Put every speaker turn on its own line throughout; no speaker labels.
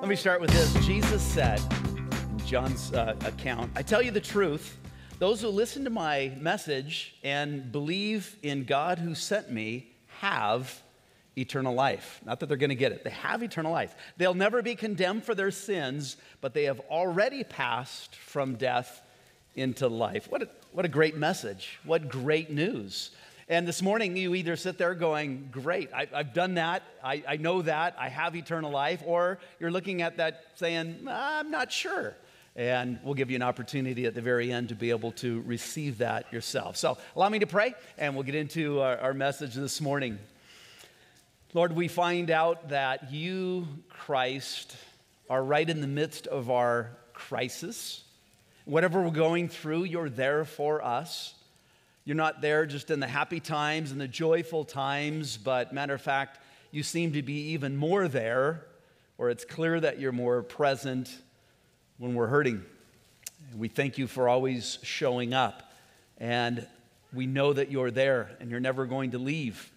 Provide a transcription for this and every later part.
Let me start with this. Jesus said in John's uh, account, I tell you the truth, those who listen to my message and believe in God who sent me have eternal life. Not that they're going to get it, they have eternal life. They'll never be condemned for their sins, but they have already passed from death into life. What a, what a great message. What great news. And this morning, you either sit there going, Great, I, have done that, I, I know that, I have eternal life, or you're looking at that saying, I'm not sure. And we'll give you an opportunity at the very end to be able to receive that yourself. So allow me to pray, and we'll get into our, our message this morning. Lord, we find out that you, Christ, are right in the midst of our crisis. Whatever we're going through, you're there for us. You're not there just in the happy times and the joyful times, but matter of fact, you seem to be even more there, or it's clear that you're more present when we're hurting. We thank you for always showing up, and we know that you're there and you're never going to leave.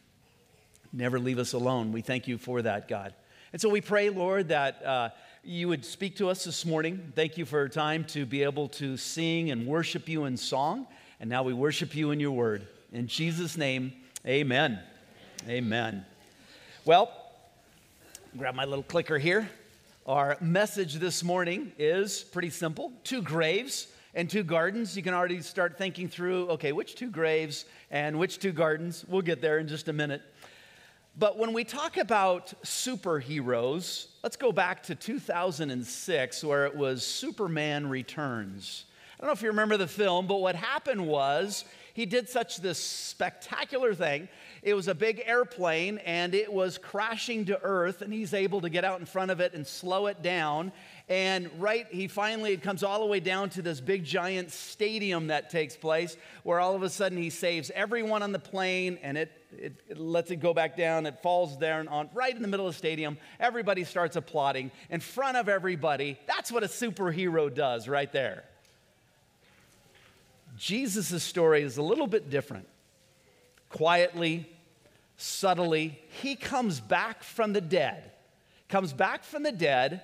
Never leave us alone. We thank you for that, God. And so we pray, Lord, that uh, you would speak to us this morning. Thank you for time to be able to sing and worship you in song. And now we worship you in your word. In Jesus' name, amen. Amen. Well, grab my little clicker here. Our message this morning is pretty simple two graves and two gardens. You can already start thinking through okay, which two graves and which two gardens? We'll get there in just a minute. But when we talk about superheroes, let's go back to 2006 where it was Superman Returns. I don't know if you remember the film, but what happened was he did such this spectacular thing. It was a big airplane and it was crashing to earth, and he's able to get out in front of it and slow it down. And right, he finally comes all the way down to this big giant stadium that takes place, where all of a sudden he saves everyone on the plane and it, it, it lets it go back down. It falls down on right in the middle of the stadium. Everybody starts applauding in front of everybody. That's what a superhero does right there. Jesus' story is a little bit different. Quietly, subtly, he comes back from the dead, comes back from the dead,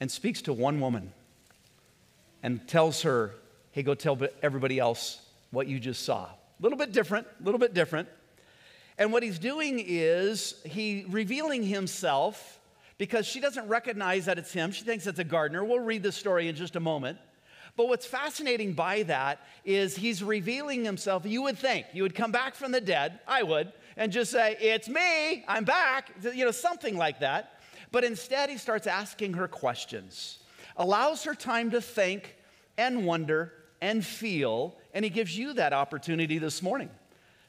and speaks to one woman and tells her, Hey, go tell everybody else what you just saw. A little bit different, a little bit different. And what he's doing is he revealing himself because she doesn't recognize that it's him. She thinks it's a gardener. We'll read the story in just a moment. But what's fascinating by that is he's revealing himself. You would think, you would come back from the dead, I would, and just say, It's me, I'm back, you know, something like that. But instead, he starts asking her questions, allows her time to think and wonder and feel, and he gives you that opportunity this morning.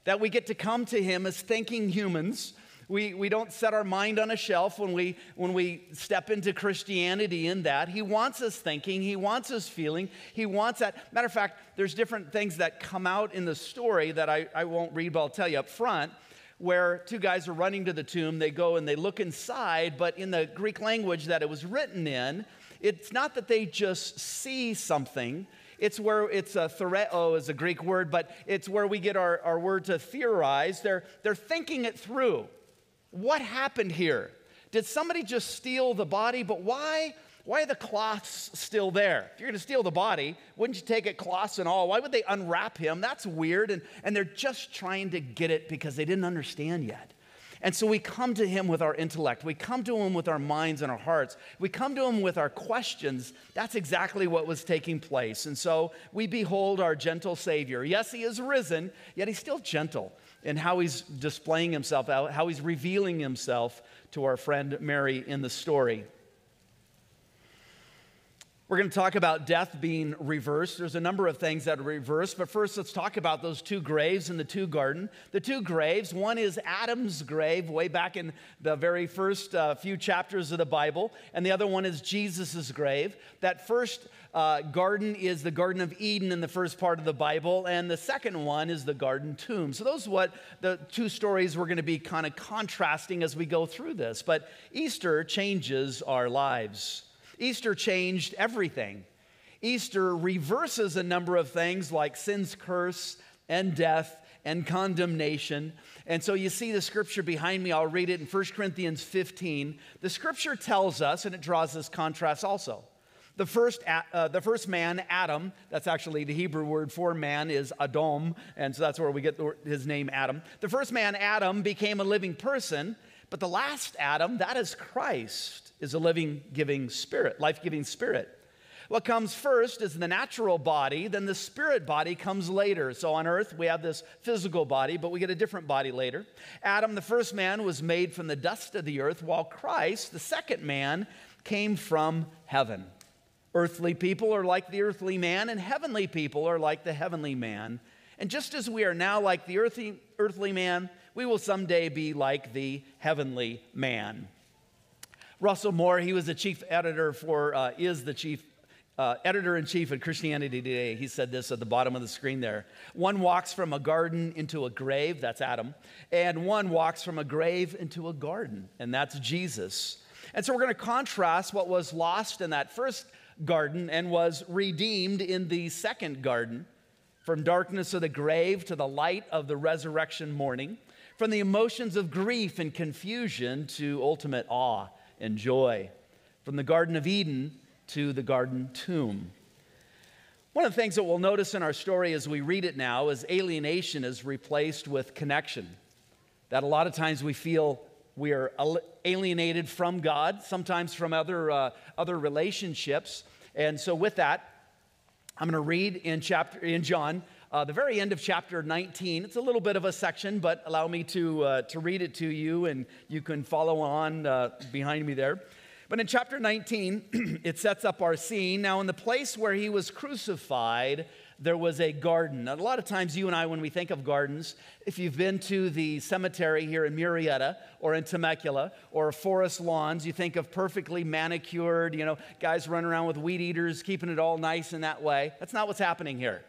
That we get to come to him as thinking humans we, we don't set our mind on a shelf when we, when we step into Christianity in that. He wants us thinking, He wants us feeling, He wants that. Matter of fact, there's different things that come out in the story that I, I won't read, but I'll tell you up front, where two guys are running to the tomb. They go and they look inside, but in the Greek language that it was written in, it's not that they just see something. It's where it's a theoreo is a Greek word, but it's where we get our, our word to theorize. They're, they're thinking it through. What happened here? Did somebody just steal the body? But why? Why are the cloths still there? If you're going to steal the body, wouldn't you take it cloths and all? Why would they unwrap him? That's weird. And, and they're just trying to get it because they didn't understand yet. And so we come to him with our intellect. We come to him with our minds and our hearts. We come to him with our questions. That's exactly what was taking place. And so we behold our gentle Savior. Yes, he is risen, yet he's still gentle and how he's displaying himself, how he's revealing himself to our friend Mary in the story. We're going to talk about death being reversed. There's a number of things that are reversed, but first let's talk about those two graves in the two garden. The two graves, one is Adam's grave, way back in the very first uh, few chapters of the Bible, and the other one is Jesus' grave. That first uh, garden is the Garden of Eden in the first part of the Bible, and the second one is the garden tomb. So those are what the two stories we're going to be kind of contrasting as we go through this. But Easter changes our lives. Easter changed everything. Easter reverses a number of things like sin's curse and death and condemnation. And so you see the scripture behind me. I'll read it in 1 Corinthians 15. The scripture tells us, and it draws this contrast also. The first, uh, the first man, Adam, that's actually the Hebrew word for man is Adam, and so that's where we get his name, Adam. The first man, Adam, became a living person, but the last Adam, that is Christ, is a living, giving spirit, life giving spirit. What comes first is the natural body, then the spirit body comes later. So on earth, we have this physical body, but we get a different body later. Adam, the first man, was made from the dust of the earth, while Christ, the second man, came from heaven. Earthly people are like the earthly man, and heavenly people are like the heavenly man. And just as we are now like the earthly, earthly man, we will someday be like the heavenly man. Russell Moore, he was the chief editor for, uh, is the chief uh, editor in chief at Christianity Today. He said this at the bottom of the screen there. One walks from a garden into a grave, that's Adam, and one walks from a grave into a garden, and that's Jesus. And so we're going to contrast what was lost in that first garden and was redeemed in the second garden from darkness of the grave to the light of the resurrection morning, from the emotions of grief and confusion to ultimate awe and joy, from the Garden of Eden to the garden tomb. One of the things that we'll notice in our story as we read it now is alienation is replaced with connection. That a lot of times we feel we are alienated from God, sometimes from other, uh, other relationships. And so, with that, I'm going to read in chapter in John, uh, the very end of chapter 19. It's a little bit of a section, but allow me to uh, to read it to you, and you can follow on uh, behind me there. But in chapter 19, it sets up our scene. Now, in the place where he was crucified, there was a garden. Now, a lot of times, you and I, when we think of gardens, if you've been to the cemetery here in Murrieta or in Temecula or forest lawns, you think of perfectly manicured, you know, guys running around with weed eaters, keeping it all nice in that way. That's not what's happening here.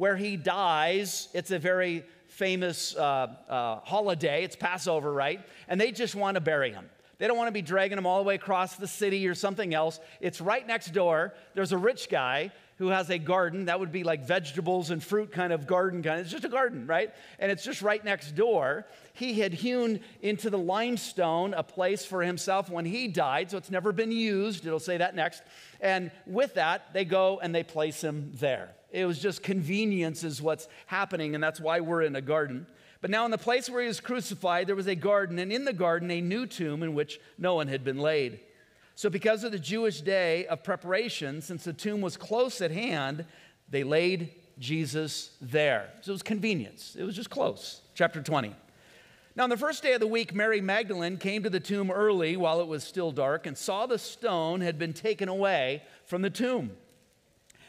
Where he dies, it's a very famous uh, uh, holiday. It's Passover, right? And they just want to bury him. They don't want to be dragging him all the way across the city or something else. It's right next door. There's a rich guy who has a garden. That would be like vegetables and fruit kind of garden kind. It's just a garden, right? And it's just right next door. He had hewn into the limestone a place for himself when he died, so it's never been used. It'll say that next. And with that, they go and they place him there. It was just convenience is what's happening, and that's why we're in a garden. But now, in the place where he was crucified, there was a garden, and in the garden, a new tomb in which no one had been laid. So, because of the Jewish day of preparation, since the tomb was close at hand, they laid Jesus there. So it was convenience, it was just close. Chapter 20. Now, on the first day of the week, Mary Magdalene came to the tomb early while it was still dark and saw the stone had been taken away from the tomb.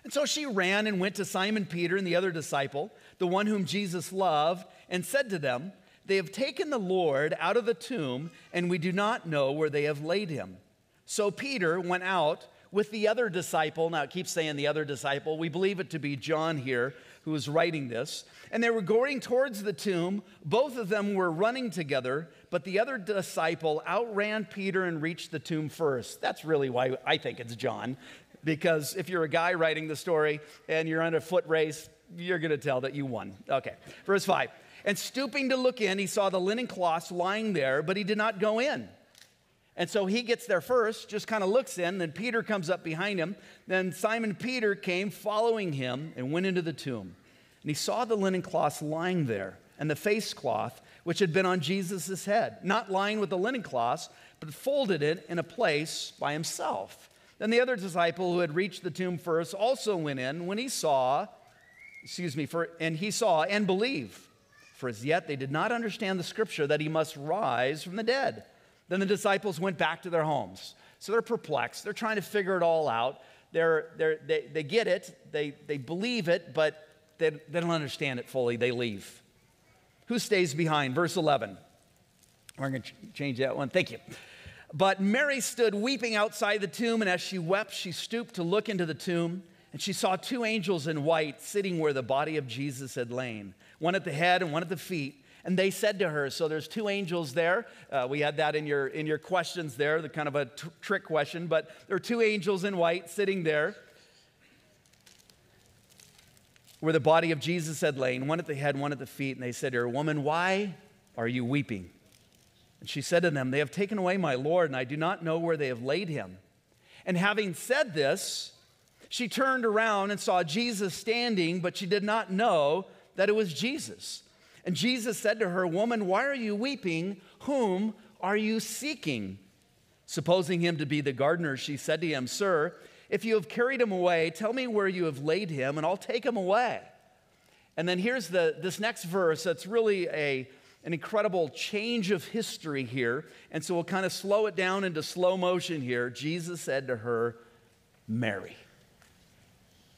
And so she ran and went to Simon Peter and the other disciple, the one whom Jesus loved, and said to them, They have taken the Lord out of the tomb, and we do not know where they have laid him. So Peter went out with the other disciple. Now, it keeps saying the other disciple. We believe it to be John here who is writing this. And they were going towards the tomb. Both of them were running together, but the other disciple outran Peter and reached the tomb first. That's really why I think it's John, because if you're a guy writing the story and you're on a foot race, you're going to tell that you won. Okay, verse 5. And stooping to look in, he saw the linen cloths lying there, but he did not go in. And so he gets there first, just kind of looks in, then Peter comes up behind him. Then Simon Peter came following him and went into the tomb. And he saw the linen cloths lying there and the face cloth which had been on Jesus' head, not lying with the linen cloths, but folded it in a place by himself. Then the other disciple who had reached the tomb first also went in when he saw, excuse me, for, and he saw and believed. For as yet they did not understand the scripture that he must rise from the dead. Then the disciples went back to their homes. So they're perplexed. They're trying to figure it all out. They're, they're, they, they get it, they, they believe it, but they, they don't understand it fully. They leave. Who stays behind? Verse 11. We're going to change that one. Thank you. But Mary stood weeping outside the tomb, and as she wept, she stooped to look into the tomb, and she saw two angels in white sitting where the body of Jesus had lain, one at the head and one at the feet. And they said to her, so there's two angels there. Uh, we had that in your, in your questions there, the kind of a t- trick question, but there are two angels in white sitting there. where the body of Jesus had lain, one at the head, one at the feet. And they said to her, Woman, why are you weeping? And she said to them, They have taken away my Lord, and I do not know where they have laid him. And having said this, she turned around and saw Jesus standing, but she did not know that it was Jesus. And Jesus said to her, Woman, why are you weeping? Whom are you seeking? Supposing him to be the gardener, she said to him, Sir, if you have carried him away, tell me where you have laid him, and I'll take him away. And then here's the, this next verse that's really a, an incredible change of history here. And so we'll kind of slow it down into slow motion here. Jesus said to her, Mary.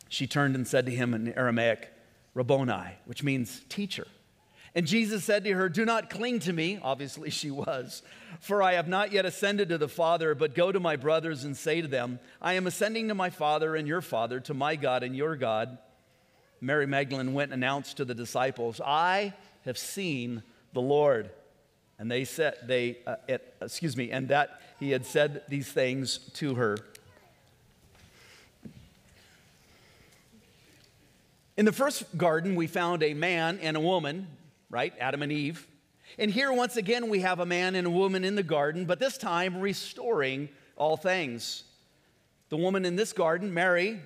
She turned and said to him in Aramaic, Rabboni, which means teacher. And Jesus said to her, Do not cling to me. Obviously, she was. For I have not yet ascended to the Father, but go to my brothers and say to them, I am ascending to my Father and your Father, to my God and your God. Mary Magdalene went and announced to the disciples, I have seen the Lord. And they said, they, uh, it, excuse me, and that he had said these things to her. In the first garden, we found a man and a woman right? Adam and Eve. And here, once again, we have a man and a woman in the garden, but this time restoring all things. The woman in this garden, Mary,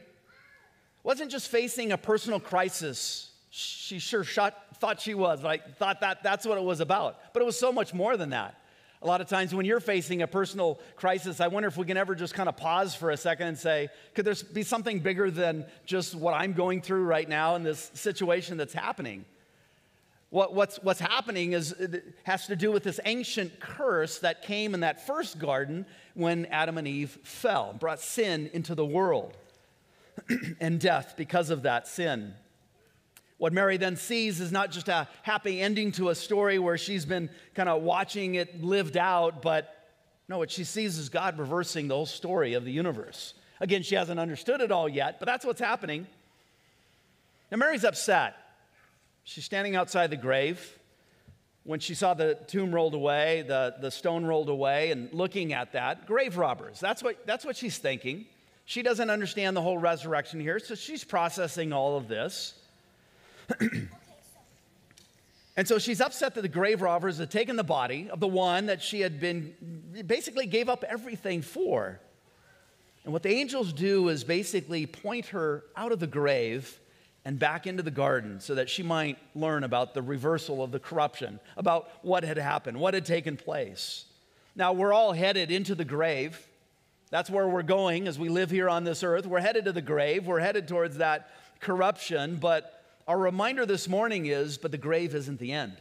wasn't just facing a personal crisis. She sure shot, thought she was, but I thought that that's what it was about. But it was so much more than that. A lot of times when you're facing a personal crisis, I wonder if we can ever just kind of pause for a second and say, could there be something bigger than just what I'm going through right now in this situation that's happening? What, what's, what's happening is, uh, has to do with this ancient curse that came in that first garden when Adam and Eve fell, brought sin into the world and death because of that sin. What Mary then sees is not just a happy ending to a story where she's been kind of watching it lived out, but no, what she sees is God reversing the whole story of the universe. Again, she hasn't understood it all yet, but that's what's happening. Now, Mary's upset. She's standing outside the grave. When she saw the tomb rolled away, the, the stone rolled away, and looking at that, grave robbers. That's what, that's what she's thinking. She doesn't understand the whole resurrection here, so she's processing all of this. And so she's upset that the grave robbers had taken the body of the one that she had been basically gave up everything for. And what the angels do is basically point her out of the grave and back into the garden so that she might learn about the reversal of the corruption, about what had happened, what had taken place. Now, we're all headed into the grave. That's where we're going as we live here on this earth. We're headed to the grave, we're headed towards that corruption. But our reminder this morning is but the grave isn't the end.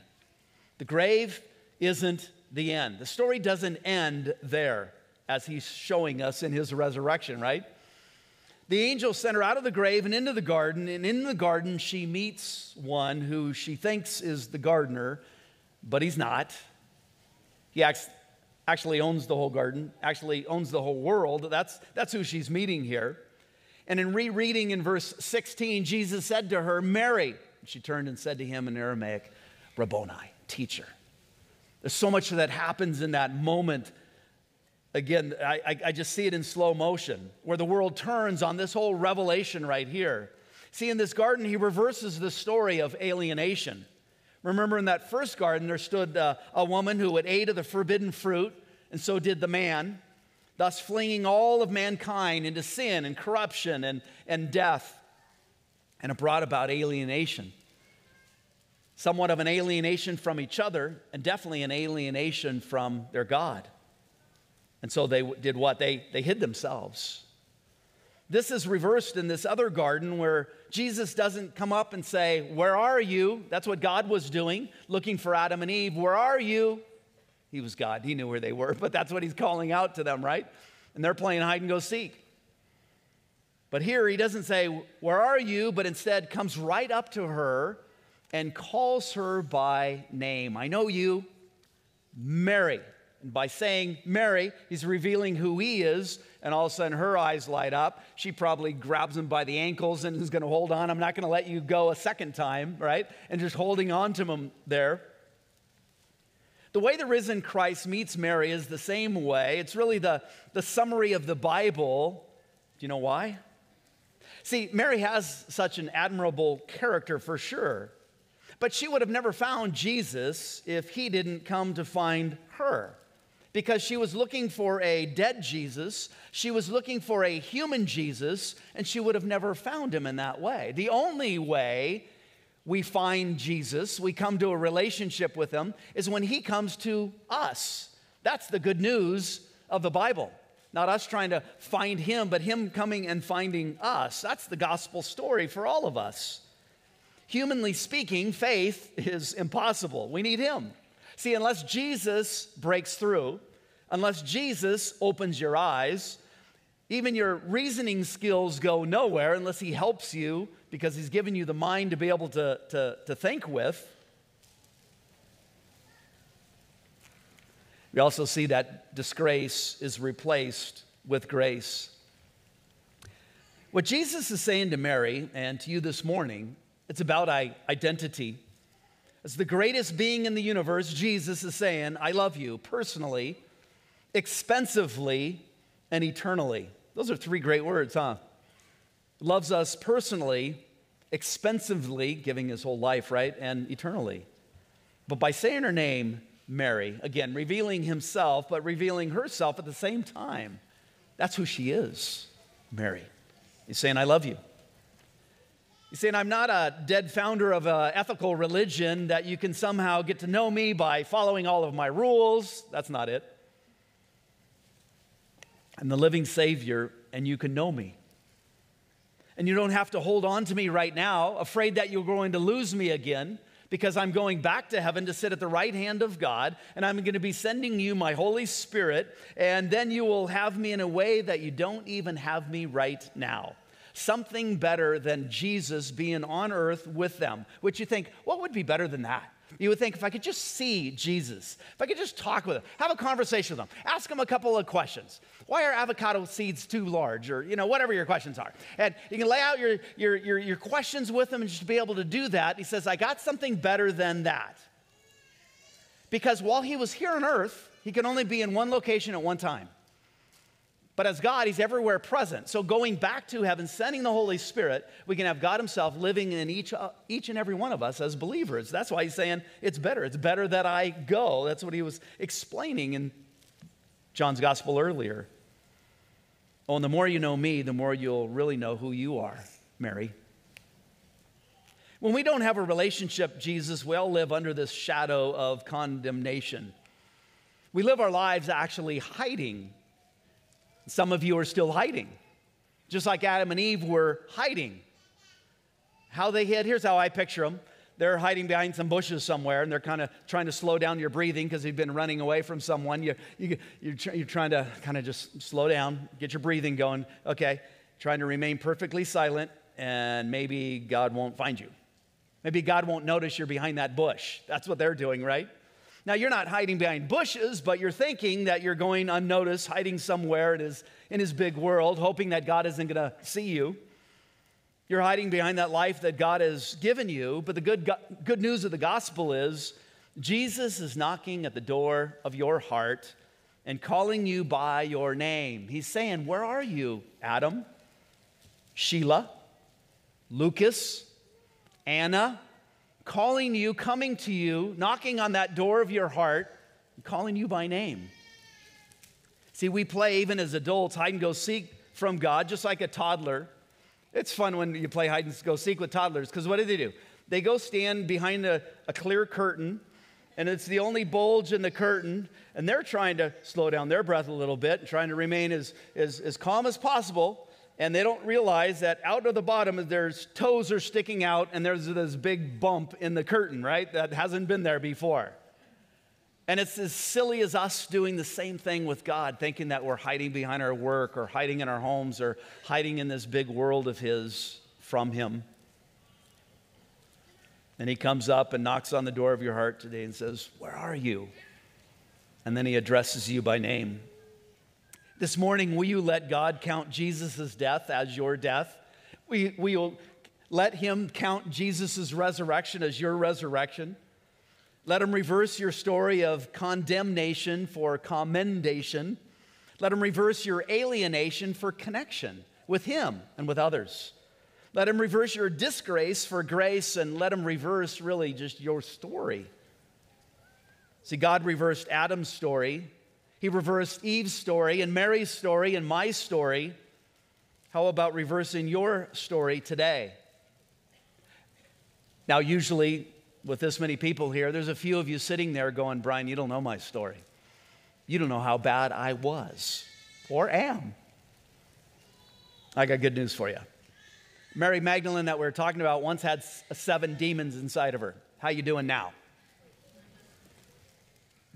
The grave isn't the end. The story doesn't end there as he's showing us in his resurrection, right? The angel sent her out of the grave and into the garden, and in the garden she meets one who she thinks is the gardener, but he's not. He actually owns the whole garden, actually owns the whole world. That's, that's who she's meeting here. And in rereading in verse 16, Jesus said to her, Mary. She turned and said to him in Aramaic, Rabboni, teacher. There's so much that happens in that moment again, I, I just see it in slow motion, where the world turns on this whole revelation right here. See, in this garden, he reverses the story of alienation. Remember, in that first garden, there stood uh, a woman who had ate of the forbidden fruit, and so did the man, thus flinging all of mankind into sin and corruption and, and death. And it brought about alienation. Somewhat of an alienation from each other, and definitely an alienation from their God. And so they did what? They, they hid themselves. This is reversed in this other garden where Jesus doesn't come up and say, Where are you? That's what God was doing, looking for Adam and Eve. Where are you? He was God. He knew where they were, but that's what he's calling out to them, right? And they're playing hide and go seek. But here he doesn't say, Where are you? but instead comes right up to her and calls her by name. I know you, Mary. And by saying Mary, he's revealing who he is, and all of a sudden her eyes light up. She probably grabs him by the ankles and is going to hold on. I'm not going to let you go a second time, right? And just holding on to him there. The way the risen Christ meets Mary is the same way. It's really the, the summary of the Bible. Do you know why? See, Mary has such an admirable character for sure, but she would have never found Jesus if he didn't come to find her. Because she was looking for a dead Jesus, she was looking for a human Jesus, and she would have never found him in that way. The only way we find Jesus, we come to a relationship with him, is when he comes to us. That's the good news of the Bible. Not us trying to find him, but him coming and finding us. That's the gospel story for all of us. Humanly speaking, faith is impossible. We need him. See, unless Jesus breaks through, unless Jesus opens your eyes, even your reasoning skills go nowhere unless he helps you because he's given you the mind to be able to, to, to think with. We also see that disgrace is replaced with grace. What Jesus is saying to Mary and to you this morning, it's about identity. As the greatest being in the universe, Jesus is saying, I love you personally, expensively, and eternally. Those are three great words, huh? Loves us personally, expensively, giving his whole life, right? And eternally. But by saying her name, Mary. Again, revealing himself, but revealing herself at the same time. That's who she is, Mary. He's saying, I love you. He's saying, I'm not a dead founder of an ethical religion that you can somehow get to know me by following all of my rules. That's not it. I'm the living Savior, and you can know me. And you don't have to hold on to me right now, afraid that you're going to lose me again because I'm going back to heaven to sit at the right hand of God, and I'm going to be sending you my Holy Spirit, and then you will have me in a way that you don't even have me right now. Something better than Jesus being on earth with them, which you think, what would be better than that? You would think if I could just see Jesus, if I could just talk with him, have a conversation with him, ask him a couple of questions. Why are avocado seeds too large? Or, you know, whatever your questions are. And you can lay out your, your, your, your questions with him and just be able to do that. He says, I got something better than that. Because while he was here on earth, he could only be in one location at one time. But as God, He's everywhere present. So going back to heaven, sending the Holy Spirit, we can have God Himself living in each, uh, each and every one of us as believers. That's why He's saying it's better. It's better that I go. That's what He was explaining in John's Gospel earlier. Oh, and the more you know me, the more you'll really know who you are, Mary. When we don't have a relationship, Jesus, we all live under this shadow of condemnation. We live our lives actually hiding some of you are still hiding, just like Adam and Eve were hiding. How they hid, here's how I picture them. They're hiding behind some bushes somewhere and they're kind of trying to slow down your breathing because you've been running away from someone. You, you, you're, tr- you're trying to kind of just slow down, get your breathing going. Okay, trying to remain perfectly silent, and maybe God won't find you. Maybe God won't notice you're behind that bush. That's what they're doing, right? Now, you're not hiding behind bushes, but you're thinking that you're going unnoticed, hiding somewhere in his, in his big world, hoping that God isn't going to see you. You're hiding behind that life that God has given you. But the good, good news of the gospel is Jesus is knocking at the door of your heart and calling you by your name. He's saying, Where are you, Adam? Sheila? Lucas? Anna? Calling you, coming to you, knocking on that door of your heart, calling you by name. See, we play even as adults hide and go seek from God, just like a toddler. It's fun when you play hide and go seek with toddlers because what do they do? They go stand behind a, a clear curtain and it's the only bulge in the curtain, and they're trying to slow down their breath a little bit, and trying to remain as, as, as calm as possible and they don't realize that out of the bottom their toes are sticking out and there's this big bump in the curtain right? That hasn't been there before. And it's as silly as us doing the same thing with god thinking that we're hiding behind our work or hiding in our homes or hiding in this big world of his from him. And he comes up and knocks on the door of your heart today and says where are you? And then he addresses you by name this morning, will you let God count Jesus' death as your death? We, will let him count Jesus' resurrection as your resurrection. Let him reverse your story of condemnation for commendation. Let him reverse your alienation for connection with him and with others. Let him reverse your disgrace for grace and let him reverse really just your story. See, God reversed Adam's story, He reversed Eve's story, and Mary's story, and my story. How about reversing your story today? Now, usually, with this many people here, there's a few of you sitting there going, Brian, you don't know my story. You don't know how bad I was or am. I got good news for you. Mary Magdalene that we are talking about once had seven demons inside of her. How you doing now?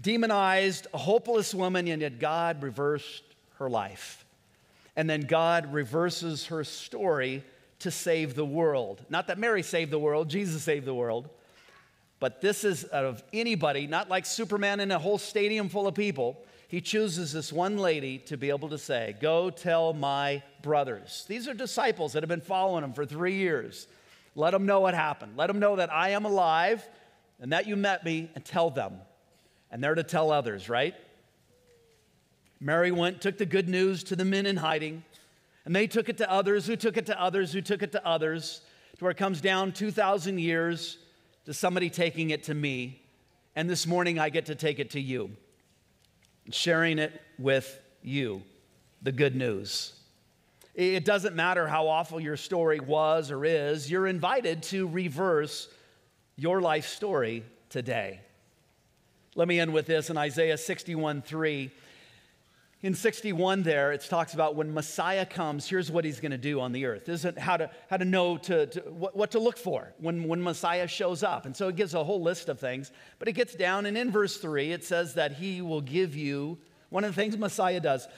Demonized, a hopeless woman, and yet God reversed her life. And then God reverses her story to save the world. Not that Mary saved the world, Jesus saved the world. But this is of anybody, not like Superman in a whole stadium full of people. He chooses this one lady to be able to say, Go tell my brothers. These are disciples that have been following him for three years. Let them know what happened. Let them know that I am alive and that you met me and tell them. And they're to tell others, right? Mary went, took the good news to the men in hiding, and they took it to others, who took it to others, who took it to others, to where it comes down 2,000 years to somebody taking it to me. And this morning I get to take it to you, sharing it with you, the good news. It doesn't matter how awful your story was or is, you're invited to reverse your life story today. Let me end with this in Isaiah 61 3. In 61 there, it talks about when Messiah comes, here's what he's going to do on the earth. This isn't how to, how to know to, to what, what, to look for when, when Messiah shows up. And so it gives a whole list of things. But it gets down, and in verse 3, it says that he will give you, one of the things Messiah does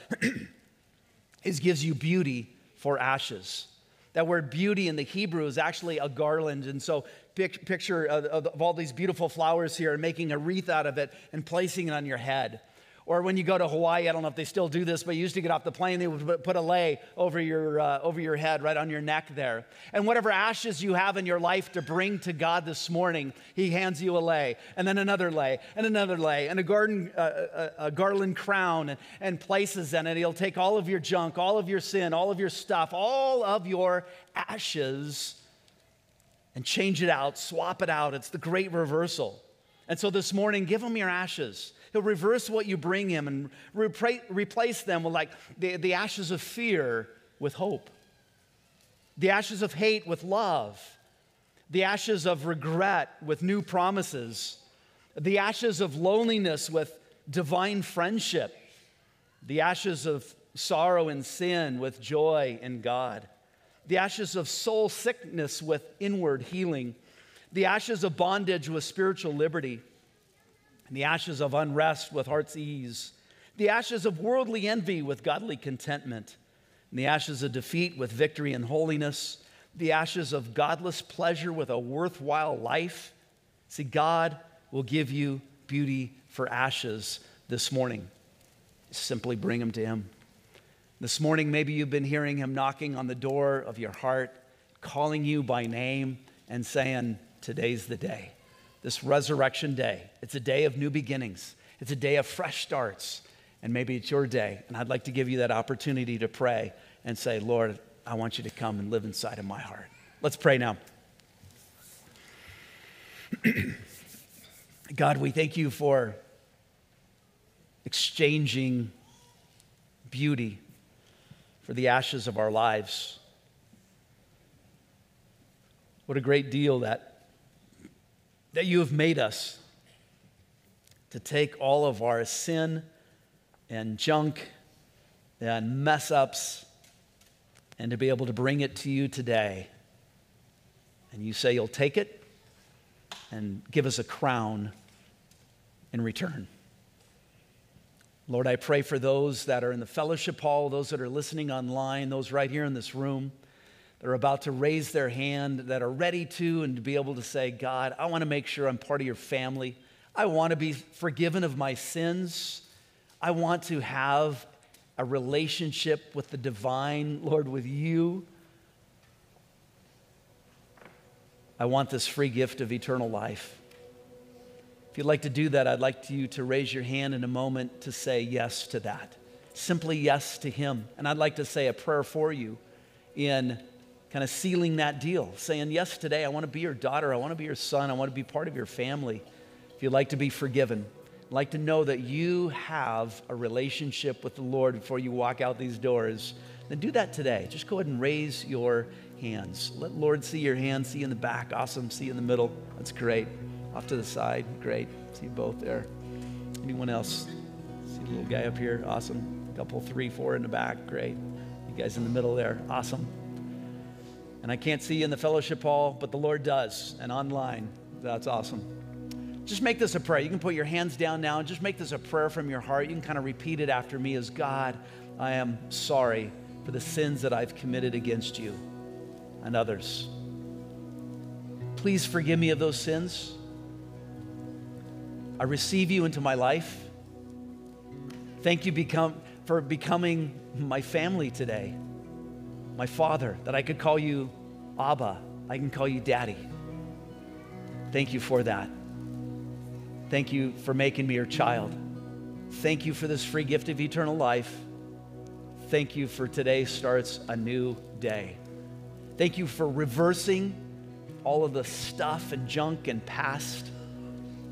is gives you beauty for ashes. That word beauty in the Hebrew is actually a garland. And so picture of, of all these beautiful flowers here and making a wreath out of it and placing it on your head. Or when you go to Hawaii, I don't know if they still do this, but you used to get off the plane, they would put a lei over your, uh, over your head, right on your neck there. And whatever ashes you have in your life to bring to God this morning, He hands you a lei, and then another lei, and another lei, and a, garden, uh, a, a garland crown, and, and places in it. He'll take all of your junk, all of your sin, all of your stuff, all of your ashes and change it out, swap it out. It's the great reversal. And so this morning, give him your ashes. He'll reverse what you bring him and repra- replace them with like the, the ashes of fear with hope, the ashes of hate with love, the ashes of regret with new promises, the ashes of loneliness with divine friendship, the ashes of sorrow and sin with joy in God. The ashes of soul sickness with inward healing, the ashes of bondage with spiritual liberty, the ashes of unrest with heart's ease, the ashes of worldly envy with godly contentment, the ashes of defeat with victory and holiness, the ashes of godless pleasure with a worthwhile life. See, God will give you beauty for ashes this morning. Simply bring them to Him. This morning, maybe you've been hearing him knocking on the door of your heart, calling you by name, and saying, Today's the day. This resurrection day. It's a day of new beginnings, it's a day of fresh starts. And maybe it's your day. And I'd like to give you that opportunity to pray and say, Lord, I want you to come and live inside of my heart. Let's pray now. God, we thank you for exchanging beauty for the ashes of our lives. What a great deal that, that you have made us to take all of our sin and junk and mess ups and to be able to bring it to you today. And you say you'll take it and give us a crown in return. Lord, I pray for those that are in the fellowship hall, those that are listening online, those right here in this room are about to raise their hand, that are ready to and to be able to say, God, I want to make sure I'm part of your family. I want to be forgiven of my sins. I want to have a relationship with the divine, Lord, with you. I want this free gift of eternal life. If you'd like to do that, I'd like you to raise your hand in a moment to say yes to that. Simply yes to Him. And I'd like to say a prayer for you in kind of sealing that deal, saying, Yes, today I want to be your daughter, I want to be your son, I want to be part of your family. If you'd like to be forgiven, I'd like to know that you have a relationship with the Lord before you walk out these doors, then do that today. Just go ahead and raise your hands. Let Lord see your hands, see you in the back. Awesome. See you in the middle. That's great. Off to the side. Great. See you both there. Anyone else? See the little guy up here. Awesome. Couple, three, four in the back. Great. You guys in the middle there. Awesome. And I can't see you in the fellowship hall, but the Lord does. And online. That's awesome. Just make this a prayer. You can put your hands down now and just make this a prayer from your heart. You can kind of repeat it after me as God, I am sorry for the sins that I've committed against you and others. Please forgive me of those sins. I receive you into my life. Thank you become, for becoming my family today, my father, that I could call you Abba. I can call you Daddy. Thank you for that. Thank you for making me your child. Thank you for this free gift of eternal life. Thank you for today starts a new day. Thank you for reversing all of the stuff and junk and past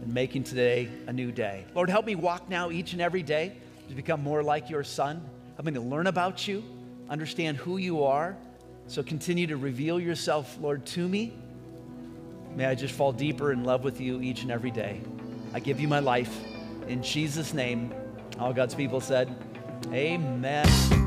and making today a new day. Lord, help me walk now each and every day to become more like your son. Help me to learn about you, understand who you are. So continue to reveal yourself, Lord, to me. May I just fall deeper in love with you each and every day. I give you my life. In Jesus' name, all God's people said, Amen.